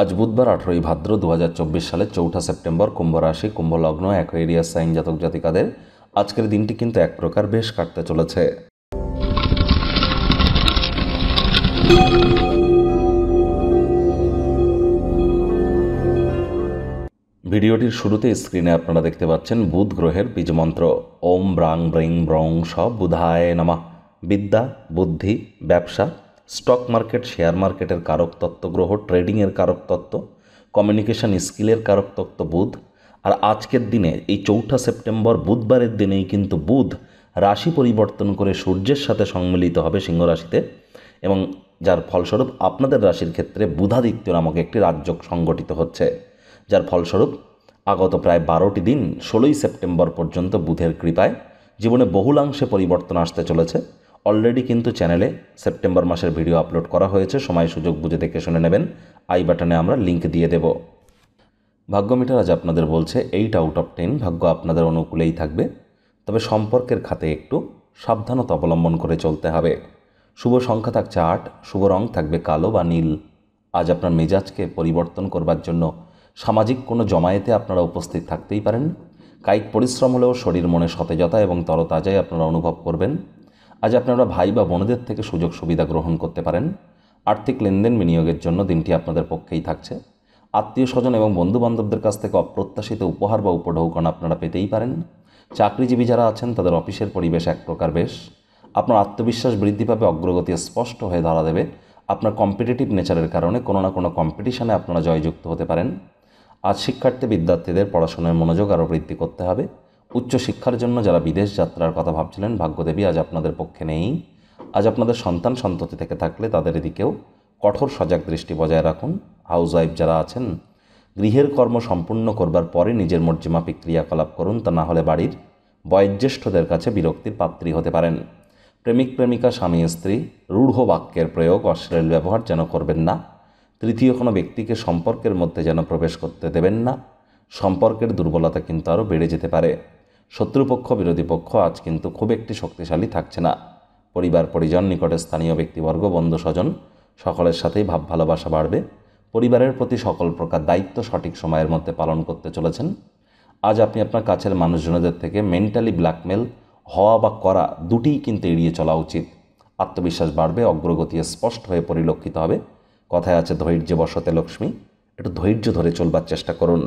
আজ বুধবার আঠেরোই ভাদ্র দু সালের চৌঠা সেপ্টেম্বর কুম্ভ রাশি, কুম্ভ লগ্ন অ্যাকোয়েরিয়াস সাইন জাতক জাতিকাদের আজকের দিনটি কিন্তু এক প্রকার বেশ কাটতে চলেছে। ভিডিওটির শুরুতে স্ক্রিনে আপনারা দেখতে পাচ্ছেন বুধ গ্রহের বীজমন্ত্র ওম ব্রাং ব্রিং ব্রং স বুধায় নামা। বিদ্যা, বুদ্ধি, ব্যবসা স্টক মার্কেট, শেয়ার মার্কেটের কারক তত্ত্ব গ্রহ, ট্রেডিংয়ের কারক তত্ত্ব, কমিউনিকেশন স্কিলের কারক তত্ত্ব বুধ। আর আজকের দিনে, এই চৌঠা সেপ্টেম্বর বুধবারের দিনেই কিন্তু বুধ রাশি পরিবর্তন করে সূর্যের সাথে সম্মিলিত হবে সিংহ রাশিতে এবং যার ফলস্বরূপ আপনাদের রাশির ক্ষেত্রে বুধাদিত্য নামক একটি রাজ্য সংগঠিত হচ্ছে। যার ফলস্বরূপ আগত প্রায় বারোটি দিন, ষোলোই সেপ্টেম্বর পর্যন্ত বুধের কৃপায় জীবনে বহুলাংশে পরিবর্তন আসতে চলেছে। অলরেডি কিন্তু চ্যানেলে সেপ্টেম্বর মাসের ভিডিও আপলোড করা হয়েছে, সময় সুযোগ বুঝে দেখে শুনে নেবেন। আই বাটনে আমরা লিঙ্ক দিয়ে দেব। ভাগ্য মিটার আজ আপনাদের বলছে এইট আউট অফ টেন ভাগ্য আপনাদের অনুকূলেই থাকবে। তবে সম্পর্কের খাতে একটু সাবধানতা অবলম্বন করে চলতে হবে। শুভ সংখ্যা থাকছে আট, শুভ রং থাকবে কালো বা নীল। আজ আপনার মেজাজকে পরিবর্তন করবার জন্য সামাজিক কোনো জমায়েতে আপনারা উপস্থিত থাকতেই পারেন। কায়িক পরিশ্রম হলেও শরীর মনে সতেজতা এবং তরতাজাই আপনারা অনুভব করবেন। আজ আপনারা ভাই বা বোনদের থেকে সুযোগ সুবিধা গ্রহণ করতে পারেন। আর্থিক লেনদেন বিনিয়োগের জন্য দিনটি আপনাদের পক্ষেই থাকছে। আত্মীয় স্বজন এবং বন্ধুবান্ধবদের কাছ থেকে অপ্রত্যাশিত উপহার বা উপঢৌকন আপনারা পেতেই পারেন। চাকরিজীবী যারা আছেন, তাদের অফিসের পরিবেশ এক প্রকার বেশ। আপনার আত্মবিশ্বাস বৃদ্ধি পাবে, অগ্রগতি স্পষ্ট হয়ে ধরা দেবে। আপনার কম্পিটিটিভ নেচারের কারণে কোনো না কোনো কম্পিটিশনে আপনারা জয়যুক্ত হতে পারেন। আজ শিক্ষার্থী, বিদ্যার্থীদের পড়াশোনায় মনোযোগ আরও বৃদ্ধি করতে হবে। উচ্চশিক্ষার জন্য যারা বিদেশ যাত্রার কথা ভাবছিলেন, ভাগ্যদেবী আজ আপনাদের পক্ষে নেই। আজ আপনাদের সন্তান সন্ততি থেকে থাকলে তাদের দিকেও কঠোর সজাগ দৃষ্টি বজায় রাখুন। হাউস ওয়াইফ যারা আছেন, গৃহের কর্ম সম্পূর্ণ করবার পরে নিজের মর্জিমাফিক ক্রিয়াকলাপ করুন, তা না হলে বাড়ির বয়োজ্যেষ্ঠদের কাছে বিরক্তির পাত্রী হতে পারেন। প্রেমিক, প্রেমিকা, স্বামী, স্ত্রী, রূঢ় বাক্যের প্রয়োগ অশ্লীল ব্যবহার যেন করবেন না। তৃতীয় কোনো ব্যক্তিকে সম্পর্কের মধ্যে যেন প্রবেশ করতে দেবেন না। সম্পর্কের দুর্বলতা কিন্তু আরও বেড়ে যেতে পারে। শত্রুপক্ষ, বিরোধী পক্ষ আজ কিন্তু খুব একটি শক্তিশালী থাকছে না। পরিবার, পরিজন, নিকটে স্থানীয় ব্যক্তিবর্গ, বন্ধু, স্বজন, সকলের সাথেই ভাব, ভালোবাসা বাড়বে। পরিবারের প্রতি সকল প্রকার দায়িত্ব সঠিক সময়ের মধ্যে পালন করতে চলেছেন। আজ আপনি আপনার কাছের মানুষজনদের থেকে মেন্টালি ব্ল্যাকমেল হওয়া বা করা দুটিই কিন্তু এড়িয়ে চলা উচিত। আত্মবিশ্বাস বাড়বে, অগ্রগতি স্পষ্ট হয়ে পরিলক্ষিত হবে। কথায় আছে ধৈর্য বসতে লক্ষ্মী, একটু ধৈর্য ধরে চলবার চেষ্টা করুন।